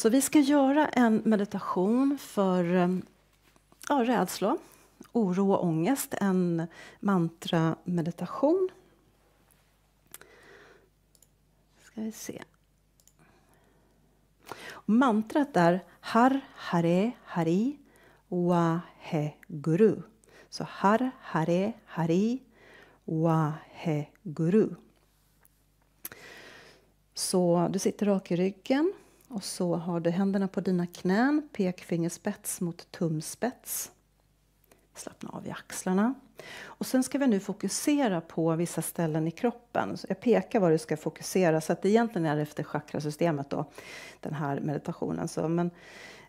Så vi ska göra en meditation för eh, ja, rädsla, oro och ångest. En mantra-meditation. Ska vi se. Mantrat är Har Hare Hari Wahe Guru. Så Har Hare Hari Wahe Guru. Så du sitter rak i ryggen och så har du händerna på dina knän, pekfingerspets mot tumspets. Slappna av i axlarna. Och sen ska vi nu fokusera på vissa ställen i kroppen. Så jag pekar var du ska fokusera, så att det egentligen är efter chakrasystemet då, den här meditationen. Så, men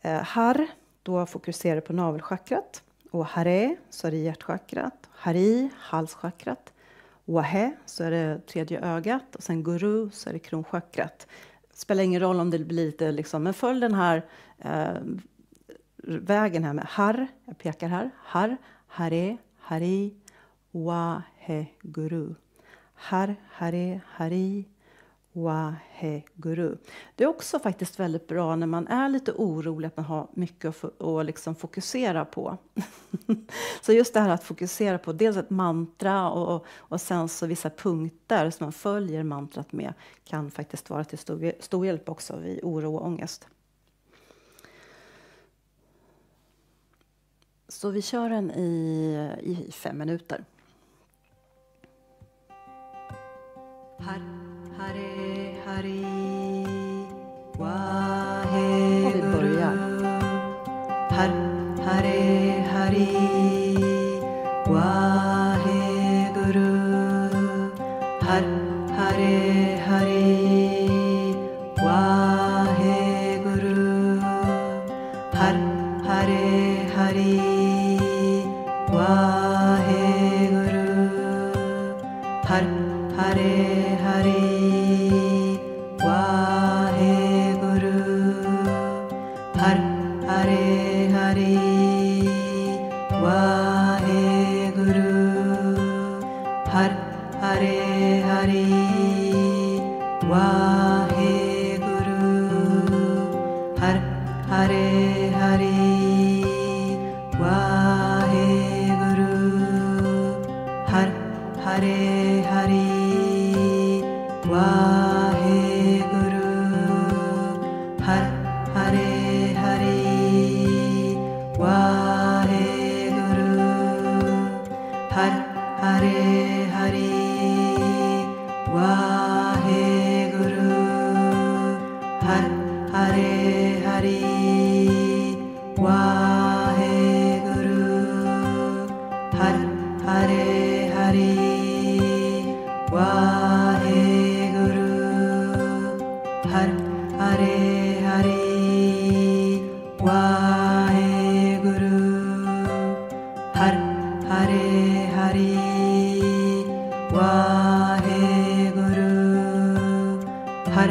eh, har, då fokuserar du på navelchakrat. Och hare, så är det hjärtchakrat. Hari, halschakrat. Wahe, så är det tredje ögat. Och sen guru, så är det kronchakrat. Det spelar ingen roll om det blir lite liksom, men följ den här eh, vägen här med har, jag pekar här, har, hare, hari, wahe, guru. Har, hare, hari, wahe, guru. Det är också faktiskt väldigt bra när man är lite orolig att man har mycket att, att liksom fokusera på. så just det här att fokusera på dels ett mantra och, och sen så vissa punkter som man följer mantrat med kan faktiskt vara till stor, stor hjälp också vid oro och ångest. Så vi kör den i, i fem minuter. Har, hare, Herre. Har, Hare Hari Wahe Guru. Har, Hare Hari Wahe Guru. Har, Hare Hari Wahe Guru. Har, Hare Hari Wahe Guru. Har,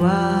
Wow.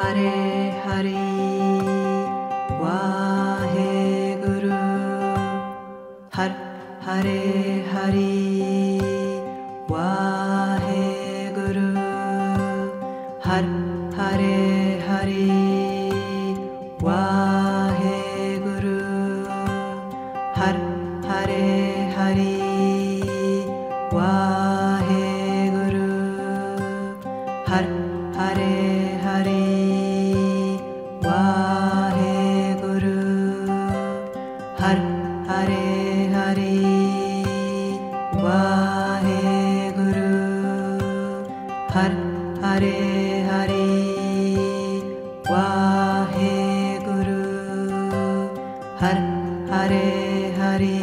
Hare Hare Waheguru Har Hare Hare Waheguru Har Hare Hare Waheguru Har Hare Hare Waheguru Har Hare Har Hare Hari Waheguru Har Hare Hari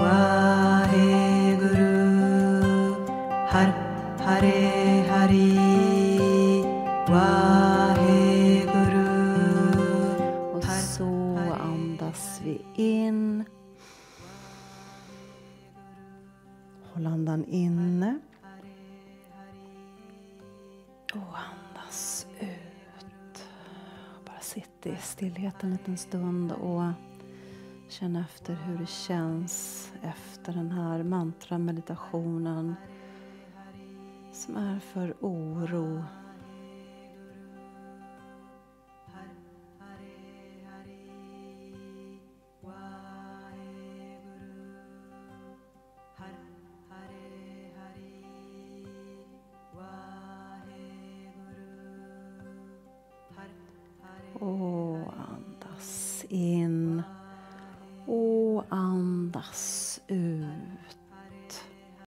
Waheguru Har Hare Hari Waheguru Och så andas vi in. Håll andan inne. Sitt i stillhet en liten stund och känn efter hur det känns efter den här mantrameditationen som är för oro.